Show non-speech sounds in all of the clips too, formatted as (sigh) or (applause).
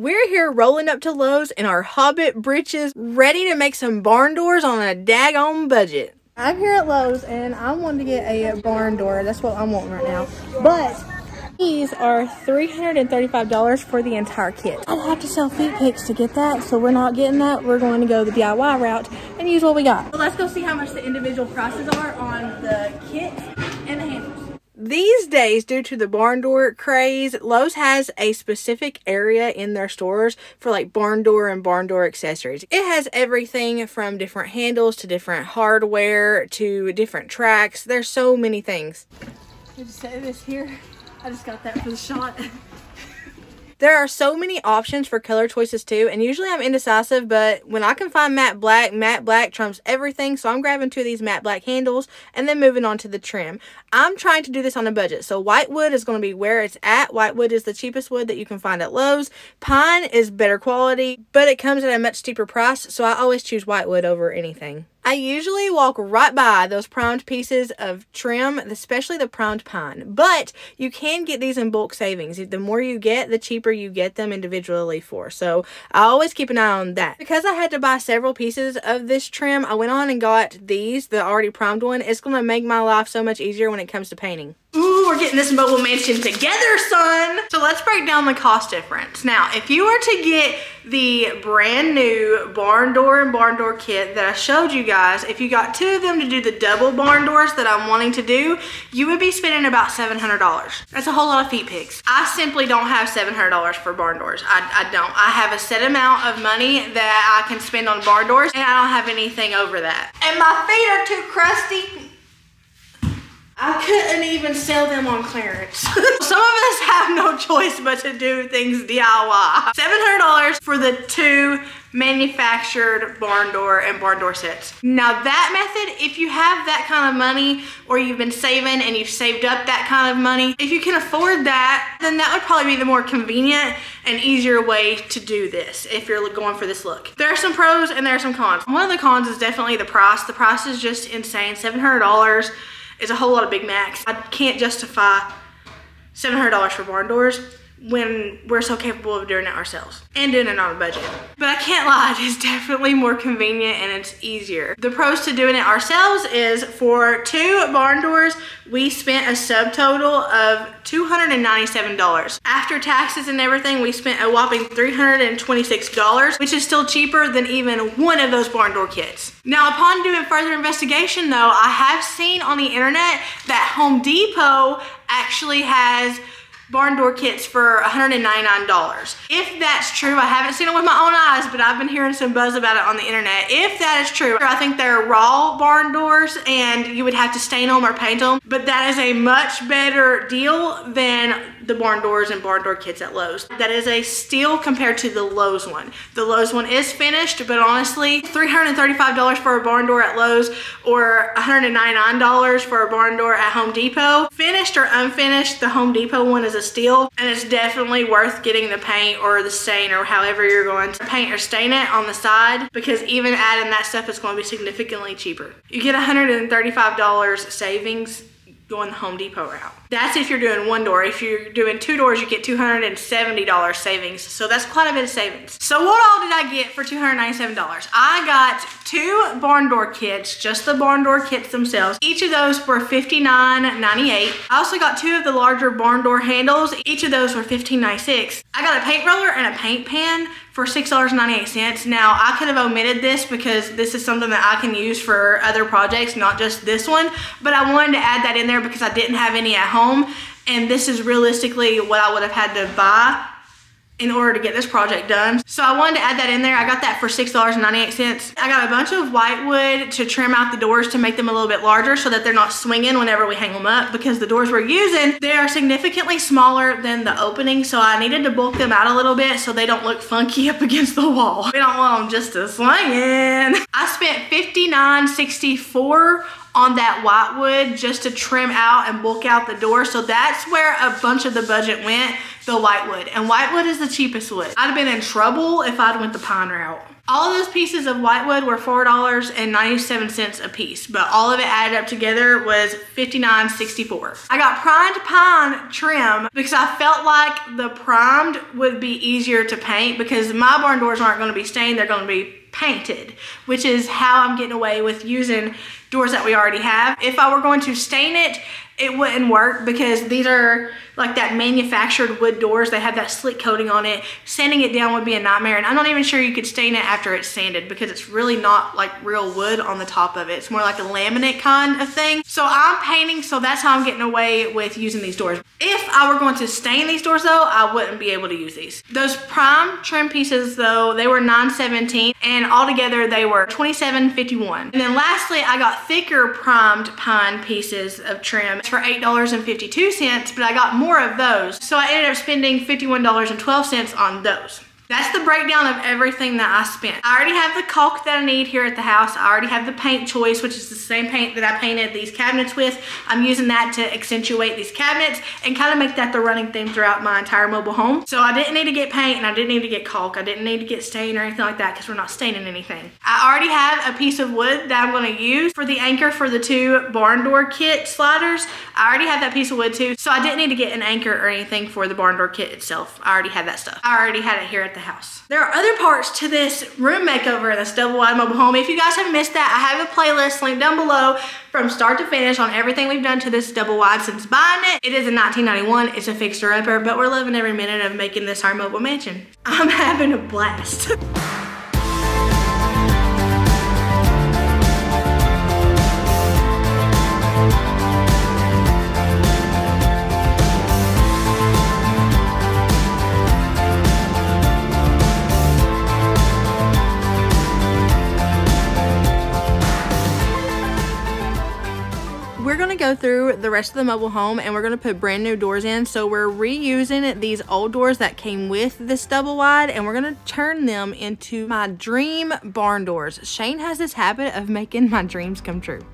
We're here rolling up to Lowe's in our Hobbit breeches, ready to make some barn doors on a daggone budget. I'm here at Lowe's and I want to get a barn door. That's what I'm wanting right now. But these are $335 for the entire kit. I'd have to sell feet picks to get that, so we're not getting that. We're going to go the DIY route and use what we got. let's go see how much the individual prices are on the kit and the handles. These days, due to the barn door craze, Lowe's has a specific area in their stores for like barn door and barn door accessories. It has everything from different handles to different hardware to different tracks. There's so many things. I just say this here. I just got that for the shot. (laughs) There are so many options for color choices too, and usually I'm indecisive, but when I can find matte black, matte black trumps everything, so I'm grabbing two of these matte black handles and then moving on to the trim. I'm trying to do this on a budget, so white wood is going to be where it's at. White wood is the cheapest wood that you can find at Lowe's. Pine is better quality, but it comes at a much steeper price, so I always choose white wood over anything. I usually walk right by those primed pieces of trim, especially the primed pine, but you can get these in bulk savings. The more you get, the cheaper you get them individually for. So I always keep an eye on that. Because I had to buy several pieces of this trim, I went on and got these, the already primed one. It's going to make my life so much easier when it comes to painting. Ooh, we're getting this mobile mansion together, son. So let's break down the cost difference. Now, if you were to get the brand new barn door and barn door kit that I showed you guys, if you got two of them to do the double barn doors that I'm wanting to do, you would be spending about $700. That's a whole lot of feet pigs. I simply don't have $700 for barn doors. I, I don't. I have a set amount of money that I can spend on barn doors and I don't have anything over that. And my feet are too crusty I couldn't even sell them on clearance. (laughs) Some of us have no choice but to do things DIY. $700 for the two manufactured barn door and barn door sets. Now that method, if you have that kind of money or you've been saving and you've saved up that kind of money, if you can afford that, then that would probably be the more convenient and easier way to do this if you're going for this look. There are some pros and there are some cons. One of the cons is definitely the price. The price is just insane, $700 is a whole lot of Big Macs. I can't justify $700 for barn doors when we're so capable of doing it ourselves and doing it on a budget. But I can't lie, it is definitely more convenient and it's easier. The pros to doing it ourselves is for two barn doors, we spent a subtotal of $297. After taxes and everything, we spent a whopping $326, which is still cheaper than even one of those barn door kits. Now, upon doing further investigation though, I have seen on the internet that Home Depot actually has barn door kits for $199. If that's true, I haven't seen it with my own eyes, but I've been hearing some buzz about it on the internet. If that is true, I think they're raw barn doors and you would have to stain them or paint them, but that is a much better deal than the barn doors and barn door kits at Lowe's. That is a steal compared to the Lowe's one. The Lowe's one is finished, but honestly, $335 for a barn door at Lowe's or $199 for a barn door at Home Depot. Finished or unfinished, the Home Depot one is a steal and it's definitely worth getting the paint or the stain or however you're going to paint or stain it on the side because even adding that stuff is going to be significantly cheaper. You get $135 savings going the Home Depot route. That's if you're doing one door. If you're doing two doors, you get $270 savings. So that's quite a bit of savings. So what all did I get for $297? I got two barn door kits, just the barn door kits themselves. Each of those were $59.98. I also got two of the larger barn door handles. Each of those were $15.96. I got a paint roller and a paint pan for $6.98. Now, I could have omitted this because this is something that I can use for other projects, not just this one, but I wanted to add that in there because I didn't have any at home, and this is realistically what I would have had to buy in order to get this project done. So I wanted to add that in there. I got that for $6.98. I got a bunch of white wood to trim out the doors to make them a little bit larger so that they're not swinging whenever we hang them up because the doors we're using, they are significantly smaller than the opening. So I needed to bulk them out a little bit so they don't look funky (laughs) up against the wall. We don't want them just to swinging. I spent $59.64 on that white wood just to trim out and bulk out the door. So that's where a bunch of the budget went. the whitewood. And whitewood is the cheapest wood. I'd have been in trouble if I'd went the pine route. All of those pieces of whitewood were $4.97 a piece, but all of it added up together was $59.64. I got primed pine trim because I felt like the primed would be easier to paint because my barn doors aren't gonna be stained, they're gonna be painted, which is how I'm getting away with using doors that we already have. If I were going to stain it, it wouldn't work because these are like that manufactured wood doors. They have that slick coating on it. Sanding it down would be a nightmare. And I'm not even sure you could stain it after it's sanded because it's really not like real wood on the top of it. It's more like a laminate kind of thing. So I'm painting, so that's how I'm getting away with using these doors. If I were going to stain these doors though, I wouldn't be able to use these. Those prime trim pieces though, they were 917 and altogether they were 2751. And then lastly, I got thicker primed pine pieces of trim for $8.52, but I got more of those. So I ended up spending $51.12 on those. That's the breakdown of everything that I spent. I already have the caulk that I need here at the house. I already have the paint choice, which is the same paint that I painted these cabinets with. I'm using that to accentuate these cabinets and kind of make that the running theme throughout my entire mobile home. So I didn't need to get paint and I didn't need to get caulk. I didn't need to get stain or anything like that because we're not staining anything. I already have a piece of wood that I'm gonna use for the anchor for the two barn door kit sliders. I already have that piece of wood too, so I didn't need to get an anchor or anything for the barn door kit itself. I already had that stuff. I already had it here at the house. There are other parts to this room makeover in this double wide mobile home. If you guys have missed that, I have a playlist linked down below from start to finish on everything we've done to this double wide since buying it. It is a 1991, it's a fixer upper, but we're loving every minute of making this our mobile mansion. I'm (laughs) having a blast. (laughs) through the rest of the mobile home and we're going to put brand new doors in. So we're reusing these old doors that came with this double wide and we're going to turn them into my dream barn doors. Shane has this habit of making my dreams come true.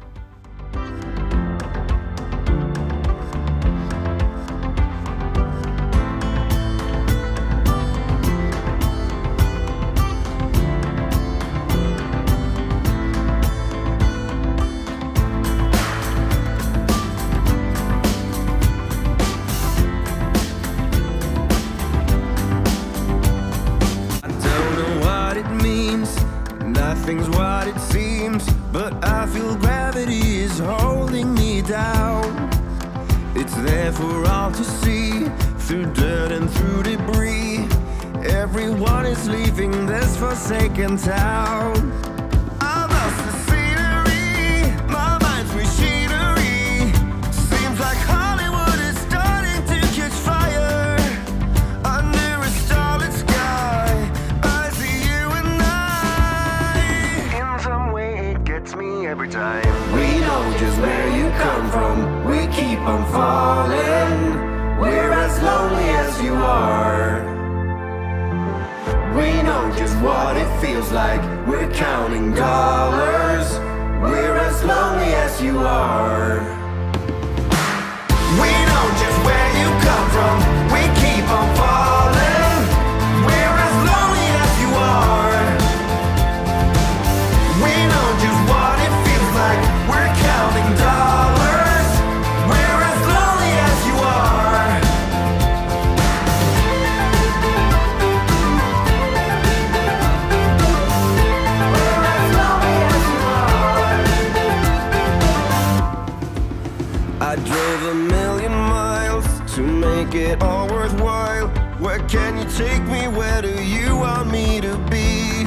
I drove a million miles to make it all worthwhile. Where can you take me? Where do you want me to be?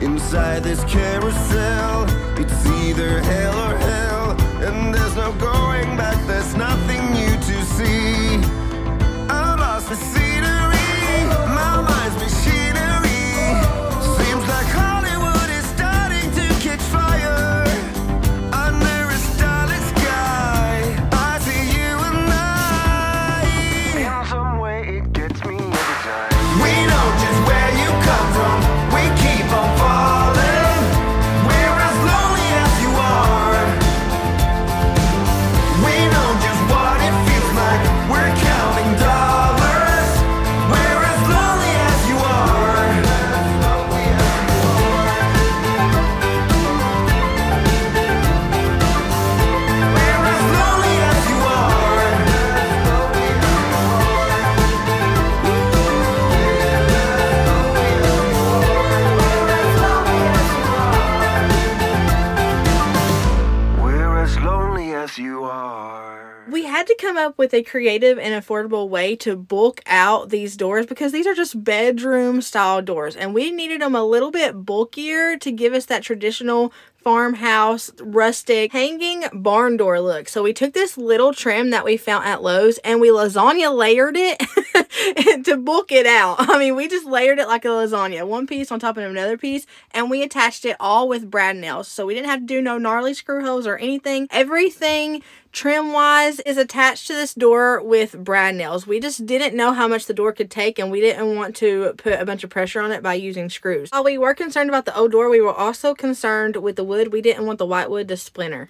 Inside this carousel, it's either hell or hell, and there's no going back. There's nothing new to see. I lost the scenery, up with a creative and affordable way to bulk out these doors because these are just bedroom style doors and we needed them a little bit bulkier to give us that traditional farmhouse rustic hanging barn door look. So we took this little trim that we found at Lowe's and we lasagna layered it (laughs) to bulk it out. I mean, we just layered it like a lasagna, one piece on top of another piece, and we attached it all with brad nails. So we didn't have to do no gnarly screw holes or anything. Everything trim wise is attached to this door with brad nails. We just didn't know how much the door could take and we didn't want to put a bunch of pressure on it by using screws. While we were concerned about the old door, we were also concerned with the wood. We didn't want the white wood to splinter.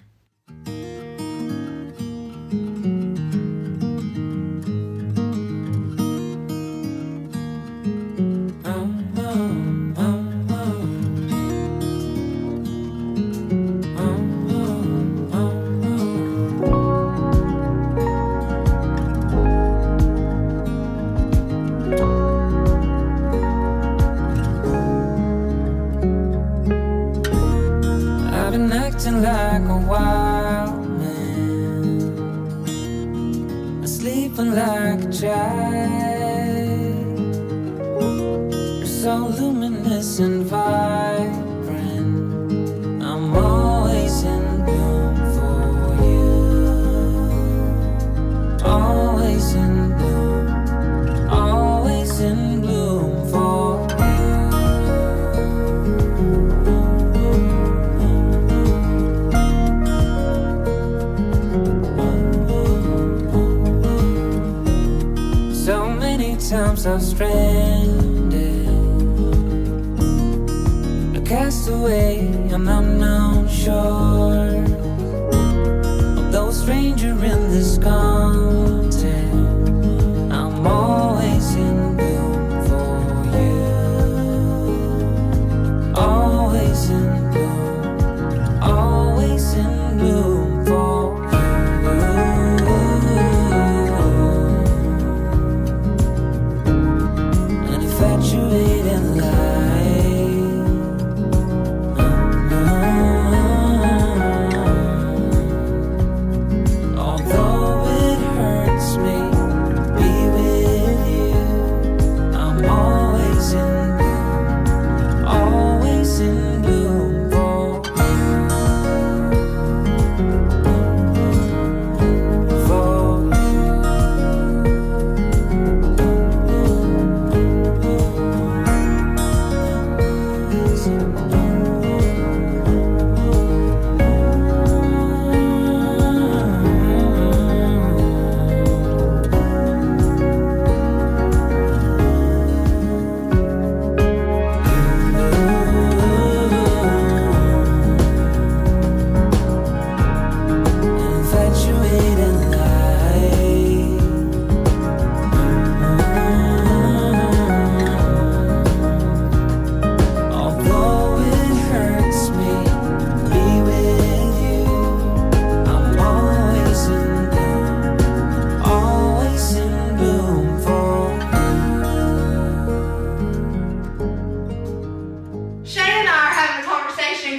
Times I'm so stranded. A castaway on unknown shore Although stranger in this continent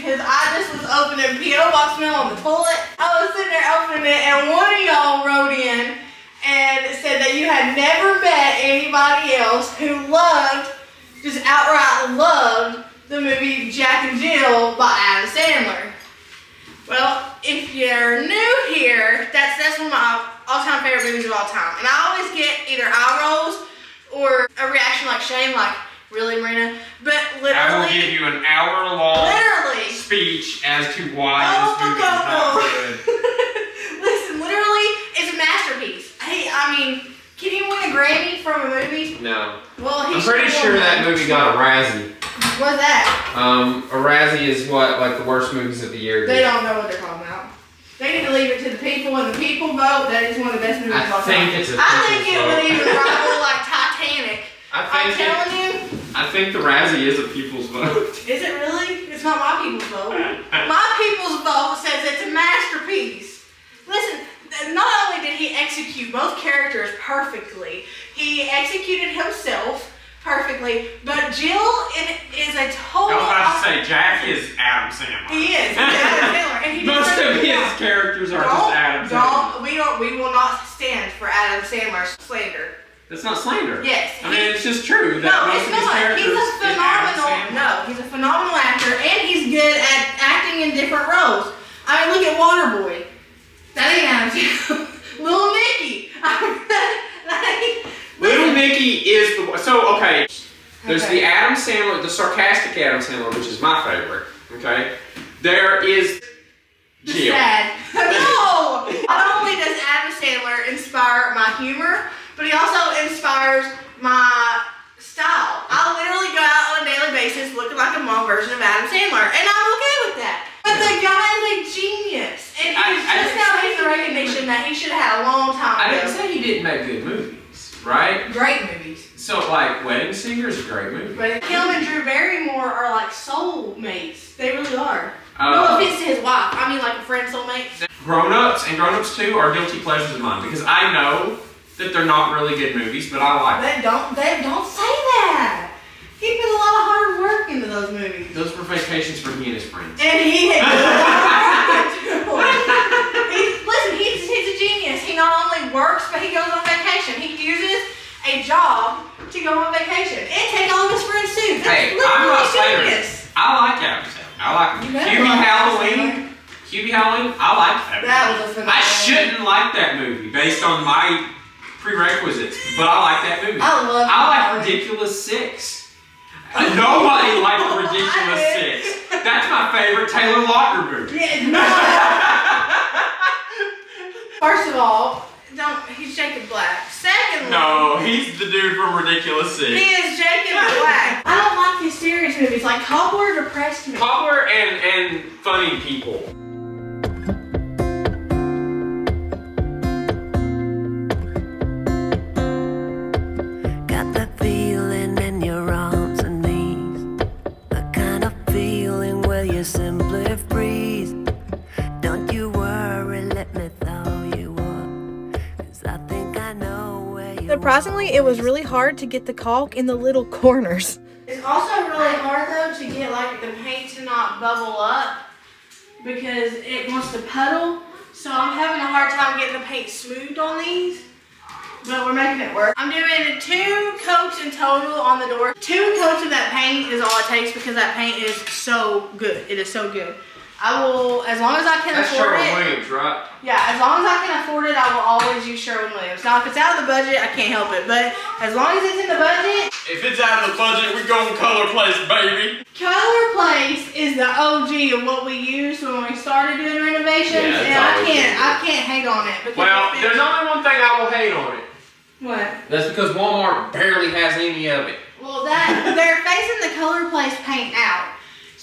because I just was opening P.O. Box mail on the toilet. I was sitting there opening it, and one of y'all wrote in and said that you had never met anybody else who loved, just outright loved, the movie Jack and Jill by Adam Sandler. Well, if you're new here, that's that's one of my all-time favorite movies of all time, and I always get either eye rolls or a reaction like Shane, like really, Merina. But literally, I will give you an hour long literally. speech as to why Oh this my movie is not God, good. (laughs) Listen, literally, it's a masterpiece. Hey, I mean, can you win a Grammy from a movie? No. Well, he I'm pretty sure that movie got a Razzie. What's that? Um, a Razzie is what, like the worst movies of the year. They don't know what they're talking about. They need to leave it to the people, and the people vote that it's one of the best movies I of all think it's a I think it would even rival (laughs) like Titanic. I I'm think it, telling you, I think the Razzie is a people's vote. (laughs) is it really? It's not my people's vote. My people's vote says it's a masterpiece. Listen, not only did he execute both characters perfectly, he executed himself perfectly. But Jill is a total. I was about to say Jack is Adam Sandler. He is. He's Adam (laughs) Sandler, and he Most of his job. characters are just Adam Sandler. don't, we don't, we will not stand for Adam Sandler's slander. That's not slander. Yes, I mean, it's just true that No, it's not. He's a phenomenal. No, he's a phenomenal actor, and he's good at acting in different roles. I mean, look at Waterboy. That ain't Adam Sandler. (laughs) Little Nicky. (laughs) Little Nicky is the so okay. There's Okay. the Adam Sandler, the sarcastic Adam Sandler, which is my favorite. Okay, there is Jill. Sad. (laughs) no! Not only does Adam Sandler inspire my humor, but he also inspires my style. I literally go out on a daily basis looking like a mom version of Adam Sandler, and I'm okay with that. But the guy is a genius, and he's I just didn't now getting the recognition that he should have had a long time I ago. didn't say he didn't make good movies, right? Great movies. So like Wedding Singer is a great movie. But him and Drew Barrymore are like soul mates. They really are. Uh, no offense to his wife. I mean, like a friend soulmate. Grown Ups and Grown Ups 2 are guilty pleasures of mine because I know that they're not really good movies, but I like them. They don't. They don't say that. He put a lot of hard work into those movies, Those were vacations for he and his friends. and he had. (laughs) he's, listen, he's, he's a genius. He not only works, but he goes on vacation. He uses a job to go on vacation and take all of his friends too. That's Hey, I'm not saying genius. I like Adam I like You him. better Hubie like Halloween. Hubie Halloween. I like that. That movie. was a I phenomenal shouldn't like that movie based on my prerequisites, but I like that movie. I love I like Ridiculous Six. Nobody liked (laughs) Ridiculous. Six. That's my favorite Taylor Lautner movie. Yeah, no. (laughs) First of all, don't. He's Jacob Black. Secondly, No, he's the dude from Ridiculous Six. He is Jacob Black. I don't like his serious movies. Like Cobbler depressed me. Cobbler and and funny people. Surprisingly, it was really hard to get the caulk in the little (laughs) corners. It's also really hard though to get like the paint to not bubble up because it wants to puddle. So I'm having a hard time getting the paint smoothed on these. But we're making it work. I'm doing two coats in total on the door. Two coats of that paint is all it takes because that paint is so good. It is so good. I will, as long as I can That's afford Sherwin it. Williams, right? Yeah, as long as I can afford it, I will always use Sherwin Williams. Now, if it's out of the budget, I can't help it. But as long as it's in the budget, If it's out of the budget, we go color place, baby. Color Place is the OG of what we used when we started doing renovations, Yeah, and I can't, I can't hate on it. Because Well, it's there's only one thing I will hate on it. what? That's because Walmart barely has any of it. Well, that they're phasing the Color Place paint out.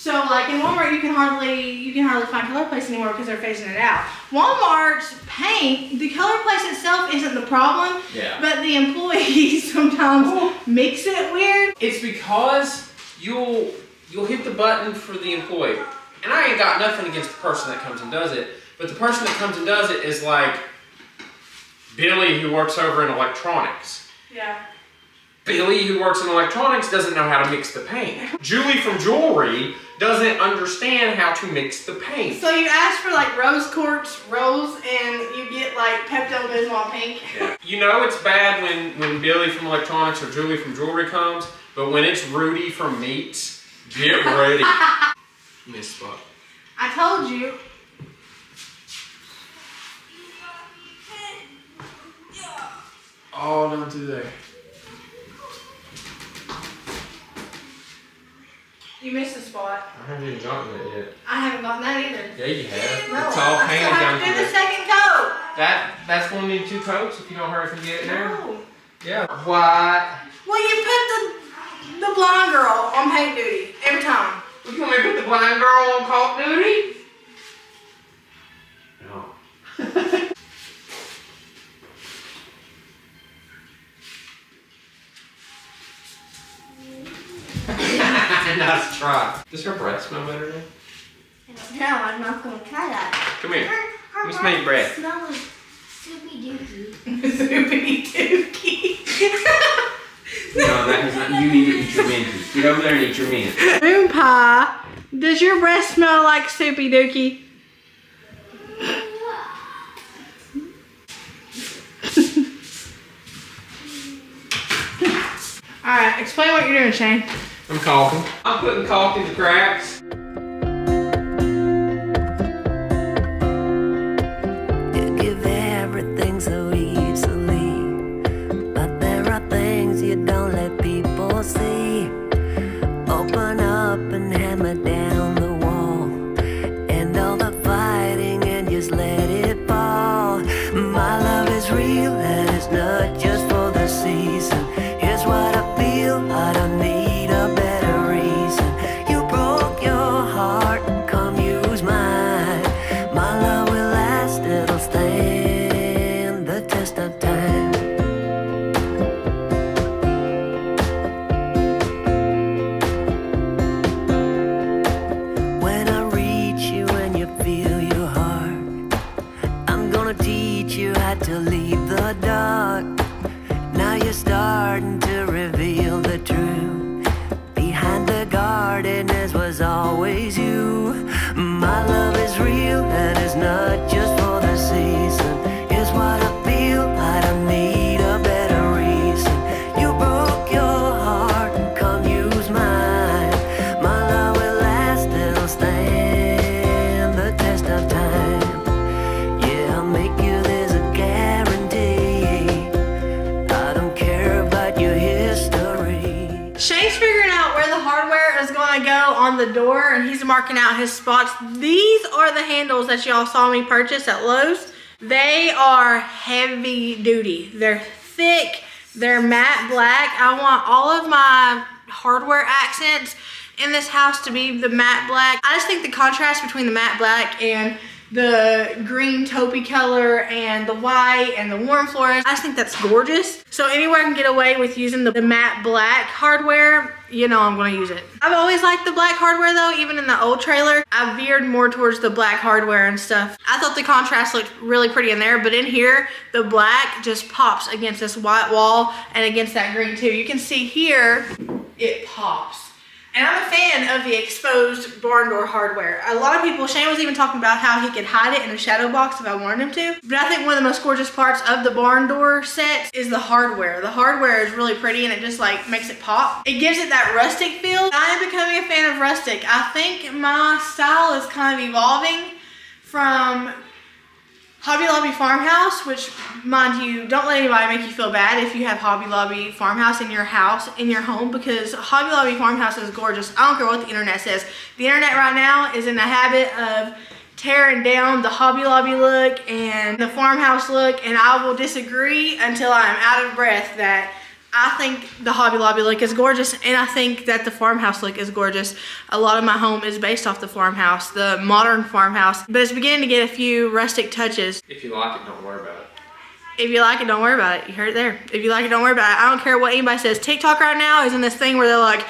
So, like in Walmart, you can hardly you can hardly find Color Place anymore because they're phasing it out. Walmart's paint, the Color Place itself isn't the problem, Yeah. but the employees (laughs) sometimes mix it weird. It's because you'll you'll hit the button for the employee. And I ain't got nothing against the person that comes and does it, but the person that comes and does it is like Billy who works over in electronics. Yeah. Billy who works in electronics doesn't know how to mix the paint. Julie from jewelry doesn't understand how to mix the paint. So you ask for like rose quartz rose, and you get like Pepto Bismol pink. You know it's bad when, when Billy from electronics or Julie from jewelry comes, but when it's Rudy from meats, get ready. (laughs) Miss spot. I told you. All down through there. You missed a spot. I haven't even gotten it yet. I haven't gotten that either. Yeah, you have. No, it's all I painted still down have to do the second coat. That that's gonna need two coats if you don't hurry and get it there. No. Yeah. What? Well, you put the the blonde girl on paint duty every time. Well, You want me to put the blind girl on call duty? No. (laughs) (laughs) nice try. Does her breath smell better now? No, I'm not gonna try that. Come here. Her, her Let me smell your breath. Smells soupy dookie. Soupy (laughs) dookie. No, that is not. You need to eat your Mentos. Get over there and eat your mint. Moon pie. Does your breath smell like soupy dookie? (laughs) Alright, explain what you're doing, Shane. I'm caulking. I'm putting caulk in the cracks. Go on the door and he's marking out his spots. These are the handles that y'all saw me purchase at Lowe's. They are heavy duty. They're thick, they're matte black. I want all of my hardware accents in this house to be the matte black. I just think the contrast between the matte black and the green taupey color and the white and the warm floors. I just think that's gorgeous. So anywhere I can get away with using the, the matte black hardware, you know I'm gonna use it. I've always liked the black hardware though, even in the old trailer. I veered more towards the black hardware and stuff. I thought the contrast looked really pretty in there, but in here, the black just pops against this white wall and against that green too. You can see here, it pops. And I'm a fan of the exposed barn door hardware. A lot of people, Shane was even talking about how he could hide it in a shadow box if I wanted him to. But I think one of the most gorgeous parts of the barn door set is the hardware. The hardware is really pretty and it just like makes it pop. It gives it that rustic feel. I am becoming a fan of rustic. I think my style is kind of evolving from Hobby Lobby Farmhouse, which, mind you, don't let anybody make you feel bad if you have Hobby Lobby Farmhouse in your house, in your home, because Hobby Lobby Farmhouse is gorgeous. I don't care what the internet says. The internet right now is in the habit of tearing down the Hobby Lobby look and the farmhouse look, and I will disagree until I'm out of breath that I think the Hobby Lobby look is gorgeous, and I think that the farmhouse look is gorgeous. A lot of my home is based off the farmhouse, the modern farmhouse, but it's beginning to get a few rustic touches. If you like it, don't worry about it. If you like it, don't worry about it. You heard it there. If you like it, don't worry about it. I don't care what anybody says. TikTok right now is in this thing where they're like,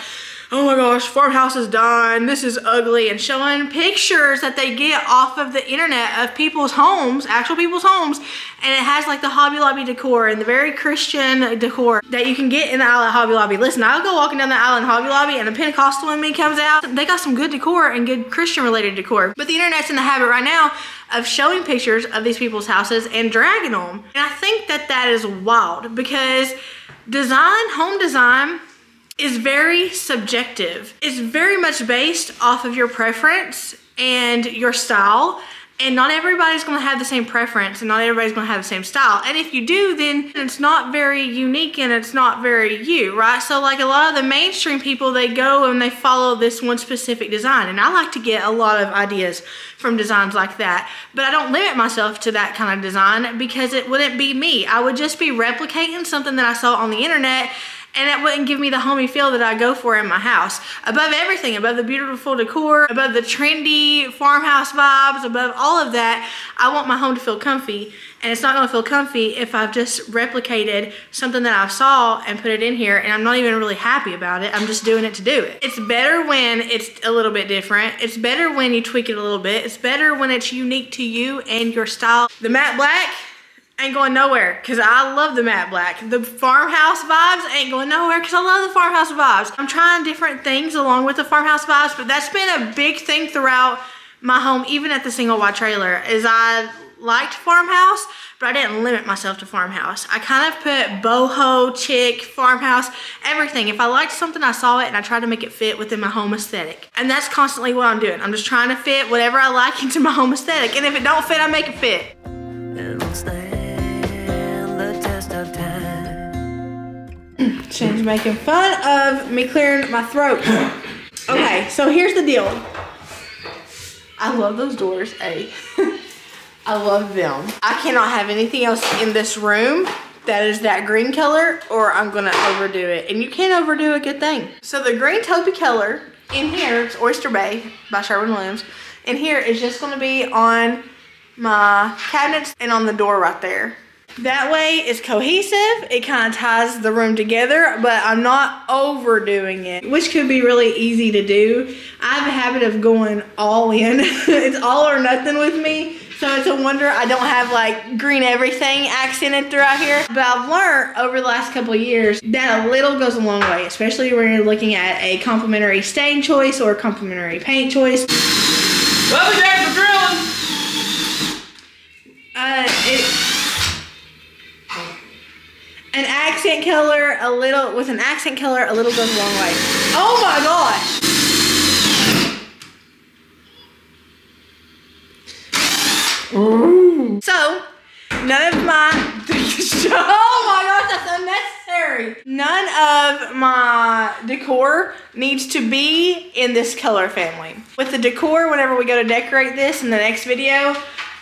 oh my gosh, farmhouse is done. This is ugly. And showing pictures that they get off of the internet of people's homes, actual people's homes. And it has like the Hobby Lobby decor and the very Christian decor that you can get in the aisle at Hobby Lobby. Listen, I'll go walking down the aisle in Hobby Lobby and the Pentecostal in me comes out. They got some good decor and good Christian related decor. But the internet's in the habit right now of showing pictures of these people's houses and dragging them. And I think that that is wild because design, home design, is very subjective. It's very much based off of your preference and your style. And not everybody's gonna have the same preference and not everybody's gonna have the same style. And if you do, then it's not very unique and it's not very you, right? So like a lot of the mainstream people, they go and they follow this one specific design. And I like to get a lot of ideas from designs like that. But I don't limit myself to that kind of design because it wouldn't be me. I would just be replicating something that I saw on the internet and it wouldn't give me the homey feel that I go for in my house. Above everything, above the beautiful decor, above the trendy farmhouse vibes, above all of that, I want my home to feel comfy. And it's not gonna feel comfy if I've just replicated something that I saw and put it in here and I'm not even really happy about it. I'm just doing it to do it. It's better when it's a little bit different. It's better when you tweak it a little bit. It's better when it's unique to you and your style. The matte black, ain't going nowhere because I love the matte black. The farmhouse vibes ain't going nowhere because I love the farmhouse vibes. I'm trying different things along with the farmhouse vibes, but that's been a big thing throughout my home, even at the single wide trailer, is I liked farmhouse, but I didn't limit myself to farmhouse. I kind of put boho, chick, farmhouse, everything. If I liked something, I saw it and I tried to make it fit within my home aesthetic. And that's constantly what I'm doing. I'm just trying to fit whatever I like (laughs) into my home aesthetic. And if it don't fit, I make it fit. It'll Shane's making fun of me clearing my throat. Okay, so here's the deal. I love those doors, A. (laughs) I love them. I cannot have anything else in this room that is that green color or I'm gonna overdo it. And you can't overdo a good thing. So the green taupey color in here, it's Oyster Bay by Sherwin-Williams. In here is just gonna be on my cabinets and on the door right there. That way it's cohesive, it kind of ties the room together, but I'm not overdoing it, which could be really easy to do. I have a habit of going all in. (laughs) it's all or nothing with me. So it's a wonder I don't have like green everything accented throughout here. But I've learned over the last couple of years that a little goes a long way, especially when you're looking at a complementary stain choice or complementary paint choice. Love you, Jack, for grilling. Uh, it, an accent killer, a little, with an accent killer, a little goes a long way. Oh my gosh! So, none of my, (laughs) oh my gosh, that's unnecessary. None of my decor needs to be in this color family. With the decor, whenever we go to decorate this in the next video,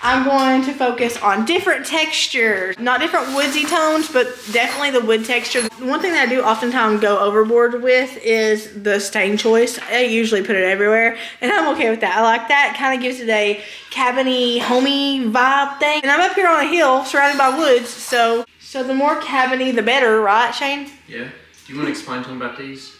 I'm going to focus on different textures, not different woodsy tones, but definitely the wood texture. One thing that I do oftentimes go overboard with is the stain choice. I usually put it everywhere, and I'm okay with that. I like that. Kind of gives it a cabiny, homey vibe thing. And I'm up here on a hill surrounded by woods, so so the more cabiny, the better, right, Shane? Yeah. Do you want to explain to them about these?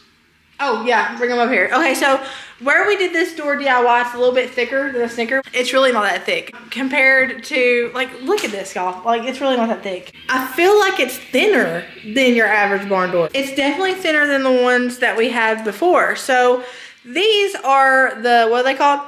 Oh yeah, bring them up here. Okay, so where we did this door DIY, it's a little bit thicker than a snicker. It's really not that thick compared to, like, look at this, y'all. Like, it's really not that thick. I feel like it's thinner than your average barn door. It's definitely thinner than the ones that we had before. So these are the, what are they called?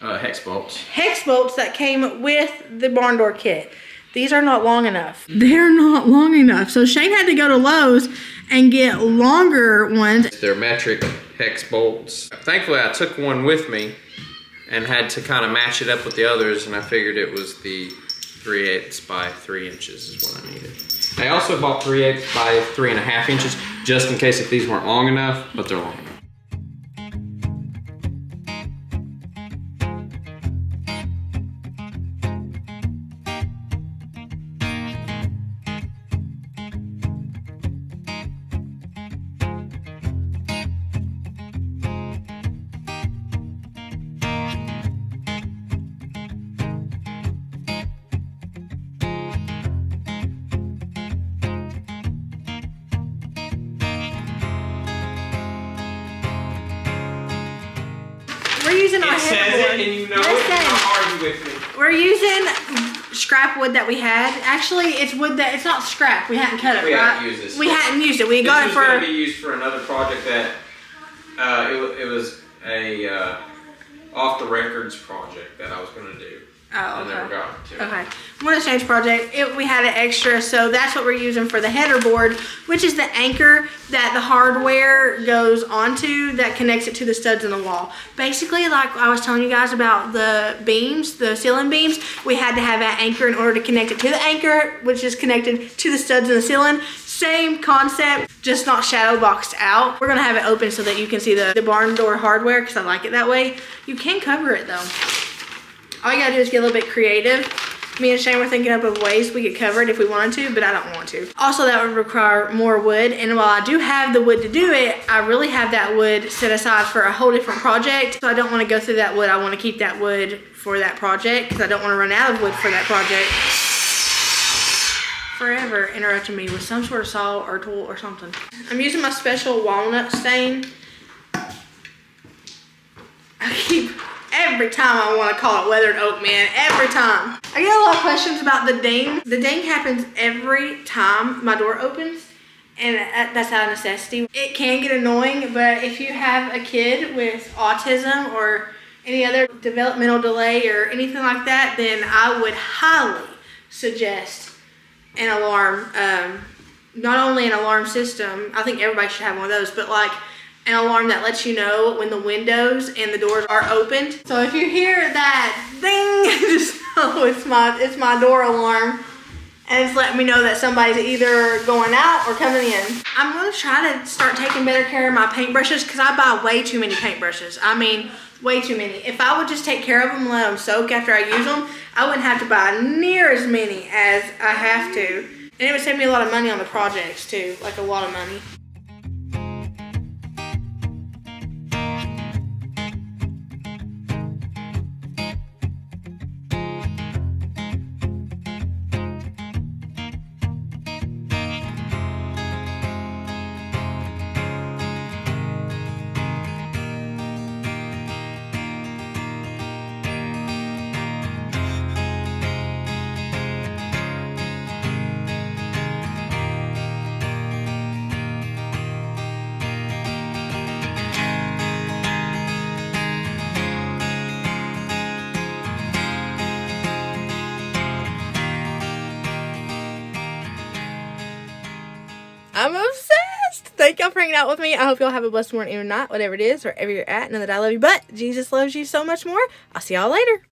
Uh, hex bolts. hex bolts that came with the barn door kit. These are not long enough. They're not long enough. So Shane had to go to Lowe's and get longer ones. They're metric hex bolts. Thankfully, I took one with me and had to kind of match it up with the others, and I figured it was the 3 eighths by 3 inches is what I needed. I also bought 3 eighths by 3 and a half inches, just in case if these weren't long enough, but they're long enough. Scrap wood that we had. Actually, it's wood that it's not scrap. We hadn't cut it, We right? hadn't used this. We hadn't used it. We This got it for. going to be used for another project that uh, it, it was a uh, off the records project that I was going to do. Oh, okay. got to. Okay. One exchange project. It, we had an extra, so that's what we're using for the header board, which is the anchor that the hardware goes onto that connects it to the studs in the wall. Basically, like I was telling you guys about the beams, the ceiling beams, we had to have that anchor in order to connect it to the anchor, which is connected to the studs in the ceiling. Same concept, just not shadow boxed out. We're gonna have it open so that you can see the, the barn door hardware because I like it that way. You can cover it though. All you gotta do is get a little bit creative. Me and Shane were thinking up of ways we could cover it if we wanted to, but I don't want to. Also, that would require more wood, and while I do have the wood to do it, I really have that wood set aside for a whole different project. So I don't want to go through that wood. I want to keep that wood for that project because I don't want to run out of wood for that project. Forever interrupting me with some sort of saw or tool or something. I'm using my special walnut stain. I keep every time I want to call it weathered oak, man. Every time. I get a lot of questions about the ding. The ding happens every time my door opens. And that's out of necessity. It can get annoying, but if you have a kid with autism or any other developmental delay or anything like that, then I would highly suggest an alarm. Um, not only an alarm system, I think everybody should have one of those, but like an alarm that lets you know when the windows and the doors are opened. So if you hear that ding, (laughs) just know it's my it's my door alarm. And it's letting me know that somebody's either going out or coming in. I'm gonna try to start taking better care of my paintbrushes because I buy way too many paintbrushes. I mean, way too many. If I would just take care of them, let them soak after I use them, I wouldn't have to buy near as many as I have to. And it would save me a lot of money on the projects too, like a lot of money. Out with me. I hope y'all have a blessed morning or not, whatever it is, wherever you're at. Know that I love you, but Jesus loves you so much more. I'll see y'all later.